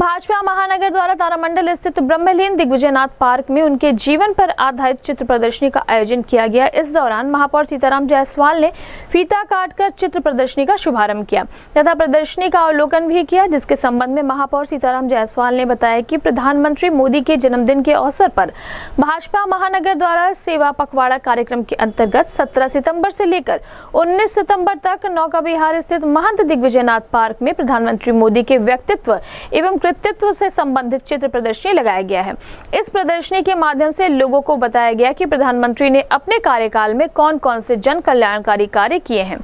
भाजपा महानगर द्वारा तारामंडल स्थित ब्रह्मलीन दिग्विजयनाथ पार्क में उनके जीवन पर आधारित चित्र प्रदर्शनी का आयोजन किया गया। इस दौरान महापौर सीताराम जायसवाल ने फीता काटकर चित्र प्रदर्शनी का शुभारंभ किया। तथा प्रदर्शनी का अवलोकन भी किया, जिसके संबंध में महापौर सीताराम जायसवाल ने बताया कि प्रधानमंत्री मोदी के जन्मदिन के अवसर पर भाजपा महानगर द्वारा सेवा पखवाड़ा कार्यक्रम के अंतर्गत सत्रह सितंबर से लेकर उन्नीस सितंबर तक नौका विहार स्थित महंत दिग्विजयनाथ पार्क में प्रधानमंत्री मोदी के व्यक्तित्व एवं कृतित्व से संबंधित चित्र प्रदर्शनी लगाया गया है। इस प्रदर्शनी के माध्यम से लोगों को बताया गया कि प्रधानमंत्री ने अपने कार्यकाल में कौन कौन से जन कल्याणकारी कार्य किए हैं।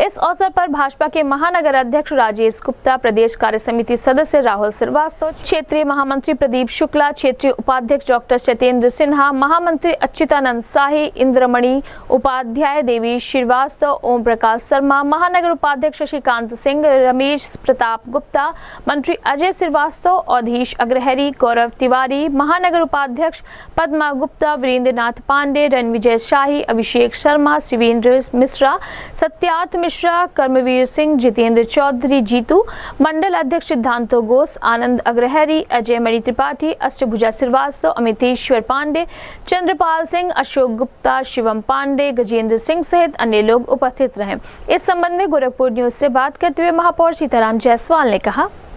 इस अवसर पर भाजपा के महानगर अध्यक्ष राजेश गुप्ता, प्रदेश कार्य समिति सदस्य राहुल श्रीवास्तव, क्षेत्रीय महामंत्री प्रदीप शुक्ला, क्षेत्रीय उपाध्यक्ष डॉक्टर सत्येंद्र सिन्हा, महामंत्री अच्युतानंद शाही इंद्रमणि उपाध्याय, देवी श्रीवास्तव, ओम प्रकाश शर्मा, महानगर उपाध्यक्ष शशिकांत सिंह, रमेश प्रताप गुप्ता, मंत्री अजय श्रीवास्तव अधीश अग्रहरी, गौरव तिवारी, महानगर उपाध्यक्ष पद्मा गुप्ता वीरेंद्र नाथ पांडे, रणविजय शाही, अभिषेक शर्मा, शिवेंद्र मिश्रा सत्यार्थ मिश्रा, कर्मवीर सिंह, जितेंद्र चौधरी, जीतू, मंडल अध्यक्ष सिद्धांतो घोष, आनंद अग्रहरी, अजय मणि त्रिपाठी, अष्टभुजा श्रीवास्तव, अमितेश्वर पांडे, चंद्रपाल सिंह, अशोक गुप्ता, शिवम पांडे, गजेंद्र सिंह सहित अन्य लोग उपस्थित रहे। इस संबंध में गोरखपुर न्यूज़ से बात करते हुए महापौर सीताराम जायसवाल ने कहा।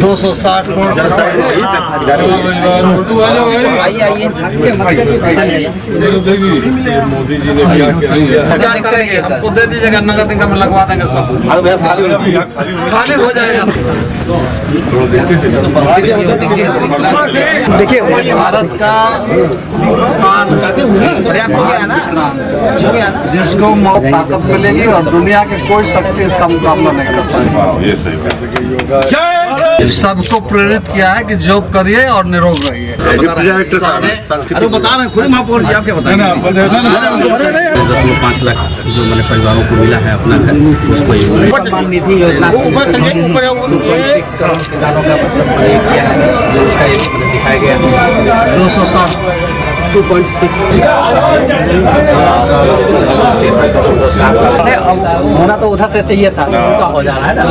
दो सौ साठ मोदी जी ने क्या किया हमको दे दीजिएगा नगर निगम में लगवा देंगे सब खाली हो जाएगा देखिए भारत का जिसको ताकत मिलेगी और दुनिया की कोई शक्ति इसका मुकाबला नहीं कर पाएगी सबको प्रेरित किया है कि जॉब करिए और निरोग रहिए। हैं पाँच लाख जो मैंने परिवारों को मिला है अपना घर उसको निधि योजना मतलब ये किया है उसका दिखाया गया है। दो सौ साठ। टू पॉइंट सिक्स होना तो उधर से चाहिए था हो जाना है ना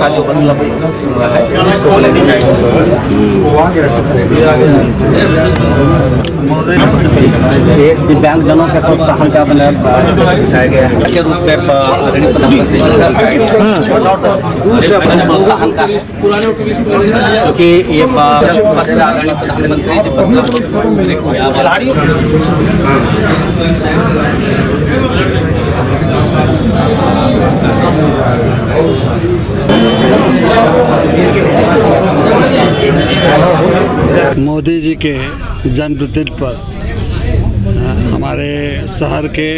का जो मतलब है इसको बोले एक दिव्यांग जनों के प्रोत्साहन का दिखाया प्रधानमंत्री मोदी जी के जन्मदिन पर हमारे शहर के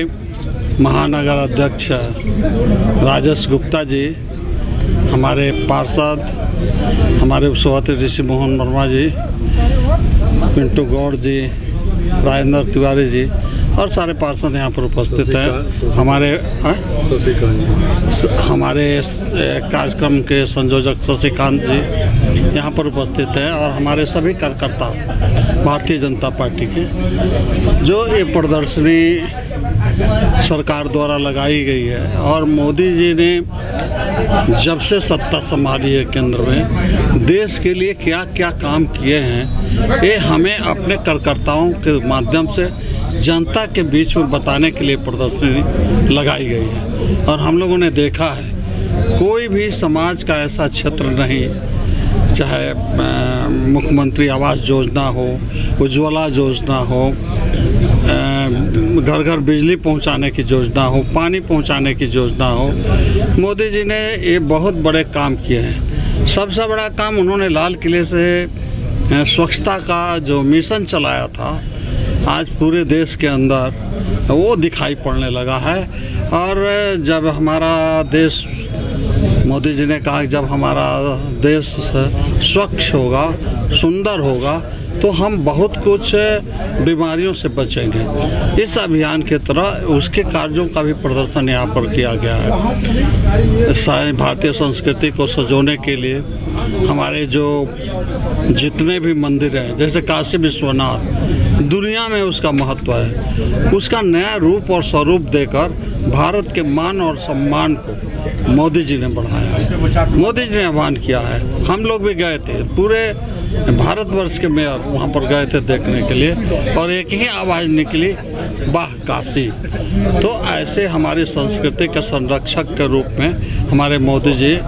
महानगर अध्यक्ष राजेश गुप्ता जी, हमारे पार्षद, हमारे सभापति ऋषि मोहन वर्मा जी, पिंटू गौड़ जी राजेंद्र तिवारी जी और सारे पार्षद यहाँ पर उपस्थित हैं। हमारे शशिकांत जी। हमारे कार्यक्रम के संयोजक शशिकांत जी यहाँ पर उपस्थित हैं और हमारे सभी कार्यकर्ता भारतीय जनता पार्टी के जो ये प्रदर्शनी सरकार द्वारा लगाई गई है और मोदी जी ने जब से सत्ता संभाली है केंद्र में, देश के लिए क्या क्या काम किए हैं, ये हमें अपने कार्यकर्ताओं के माध्यम से, जनता के बीच में बताने के लिए प्रदर्शनी लगाई गई है। और हम लोगों ने देखा है, कोई भी समाज का ऐसा क्षेत्र नहीं, चाहे मुख्यमंत्री आवास योजना हो, उज्ज्वला योजना हो घर घर बिजली पहुँचाने की योजना हो, पानी पहुँचाने की योजना हो, मोदी जी ने ये बहुत बड़े काम किए हैं। सबसे बड़ा काम उन्होंने लाल किले से स्वच्छता का जो मिशन चलाया था, आज पूरे देश के अंदर, वो दिखाई पड़ने लगा है। और जब हमारा देश, मोदी जी ने कहा जब हमारा देश स्वच्छ होगा, सुंदर होगा तो हम बहुत कुछ बीमारियों से बचेंगे। इस अभियान के तरह उसके कार्यों का भी प्रदर्शन यहाँ पर किया गया है। भारतीय संस्कृति को सजोने के लिए हमारे जो जितने भी मंदिर हैं, जैसे काशी विश्वनाथ, दुनिया में उसका महत्व है। उसका नया रूप और स्वरूप देकर भारत के मान और सम्मान को मोदी जी ने बढ़ाया है। मोदी जी ने आह्वान किया है। हम लोग भी गए थे। पूरे भारतवर्ष के मेयर वहाँ पर गए थे देखने के लिए और एक ही आवाज़ निकली, वाह, काशी। तो ऐसे हमारी संस्कृति के संरक्षक के रूप में हमारे मोदी जी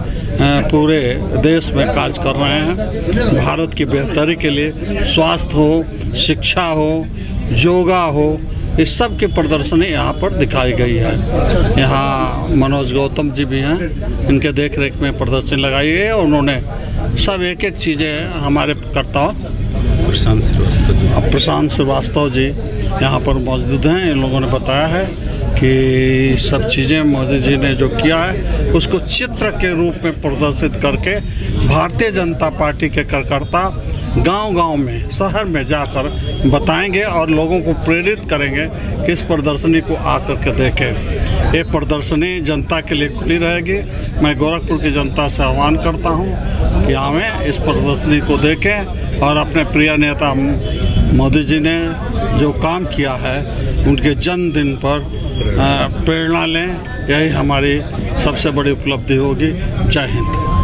पूरे देश में कार्य कर रहे हैं। भारत की बेहतरी के लिए स्वास्थ्य हो, शिक्षा हो, योगा हो इस सब की प्रदर्शनी यहाँ पर दिखाई गई है। यहाँ मनोज गौतम जी भी हैं इनके देख रेख में प्रदर्शनी लगाई गई है और उन्होंने सब एक एक चीज़ें हमारे करता प्रशांत श्रीवास्तव प्रशांत श्रीवास्तव जी यहाँ पर मौजूद हैं इन लोगों ने बताया है। कि सब चीज़ें मोदी जी ने जो किया है, उसको चित्र के रूप में प्रदर्शित करके भारतीय जनता पार्टी के कार्यकर्ता गांव-गांव में, शहर में जाकर बताएँगे और लोगों को प्रेरित करेंगे कि इस प्रदर्शनी को आकर के देखें। ये प्रदर्शनी जनता के लिए खुली रहेगी। मैं गोरखपुर की जनता से आह्वान करता हूँ कि आवें इस प्रदर्शनी को देखें और अपने प्रिय नेता मोदी जी ने जो काम किया है, उनके जन्मदिन पर प्रेरणा लें यही हमारी सबसे बड़ी उपलब्धि होगी। जय हिंद।